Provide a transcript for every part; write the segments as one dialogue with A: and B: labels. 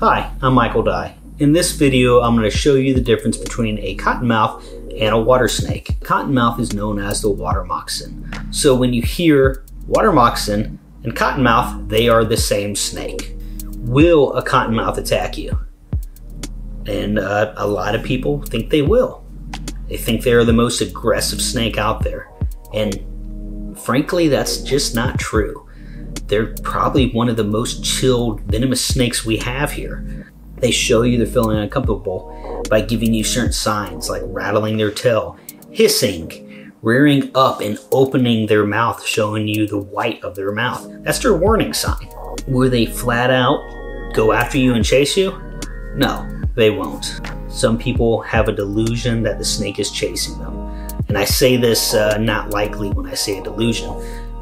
A: Hi, I'm Michael Dye. In this video, I'm going to show you the difference between a cottonmouth and a water snake. Cottonmouth is known as the water moccasin. So when you hear water moccasin and cottonmouth, they are the same snake. Will a cottonmouth attack you? And uh, a lot of people think they will. They think they are the most aggressive snake out there. And frankly, that's just not true they're probably one of the most chilled venomous snakes we have here. They show you they're feeling uncomfortable by giving you certain signs like rattling their tail, hissing, rearing up and opening their mouth, showing you the white of their mouth. That's their warning sign. Will they flat out go after you and chase you? No, they won't. Some people have a delusion that the snake is chasing them. And I say this uh, not likely when I say a delusion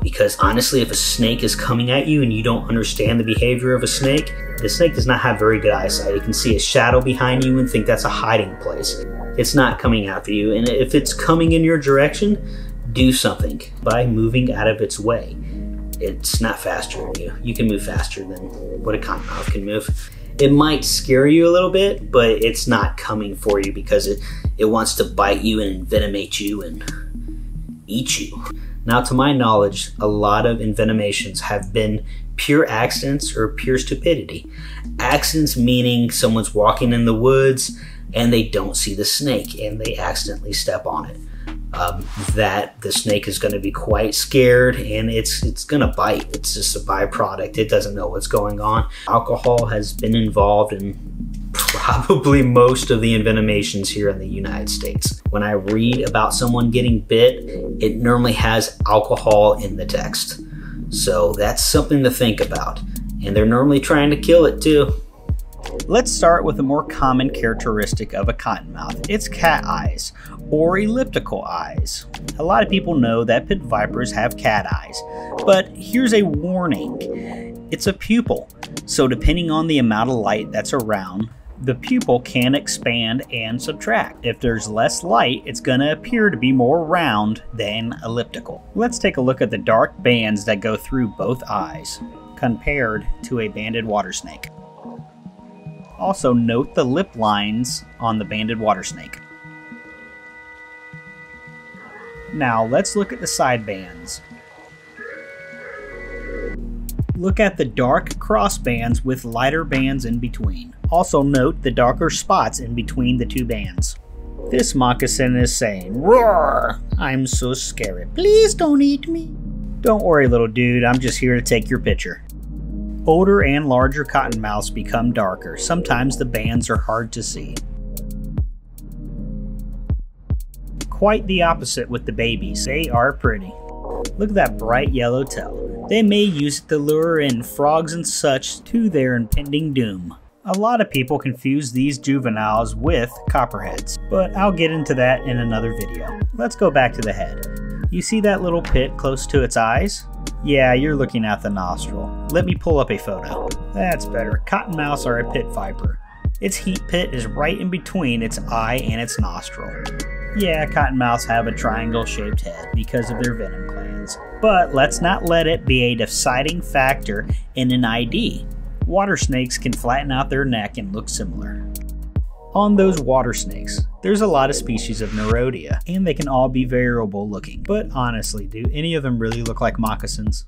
A: because honestly, if a snake is coming at you and you don't understand the behavior of a snake, the snake does not have very good eyesight. It can see a shadow behind you and think that's a hiding place. It's not coming after you. And if it's coming in your direction, do something by moving out of its way. It's not faster than you. You can move faster than what a cottonmouth can move. It might scare you a little bit, but it's not coming for you because it, it wants to bite you and envenomate you and eat you. Now, to my knowledge, a lot of envenomations have been pure accidents or pure stupidity. Accidents meaning someone's walking in the woods and they don't see the snake and they accidentally step on it. Um, that the snake is going to be quite scared and it's it's going to bite. It's just a byproduct. It doesn't know what's going on. Alcohol has been involved in probably most of the envenomations here in the United States. When I read about someone getting bit, it normally has alcohol in the text. So that's something to think about. And they're normally trying to kill it too.
B: Let's start with a more common characteristic of a cottonmouth. It's cat eyes, or elliptical eyes. A lot of people know that pit vipers have cat eyes, but here's a warning. It's a pupil, so depending on the amount of light that's around, the pupil can expand and subtract. If there's less light, it's going to appear to be more round than elliptical. Let's take a look at the dark bands that go through both eyes, compared to a banded water snake. Also note the lip lines on the banded water snake. Now let's look at the side bands. Look at the dark cross bands with lighter bands in between. Also note the darker spots in between the two bands. This moccasin is saying, Roar! I'm so scary. Please don't eat me. Don't worry, little dude. I'm just here to take your picture. Older and larger cottonmouths become darker. Sometimes the bands are hard to see. Quite the opposite with the babies. They are pretty. Look at that bright yellow tail. They may use it to lure in frogs and such to their impending doom. A lot of people confuse these juveniles with copperheads, but I'll get into that in another video. Let's go back to the head. You see that little pit close to its eyes? Yeah, you're looking at the nostril. Let me pull up a photo. That's better. Cottonmouths are a pit viper. Its heat pit is right in between its eye and its nostril. Yeah, cottonmouths have a triangle shaped head because of their venom glands, but let's not let it be a deciding factor in an ID. Water snakes can flatten out their neck and look similar. On those water snakes, there's a lot of species of Nerodia, and they can all be variable looking. But honestly, do any of them really look like moccasins?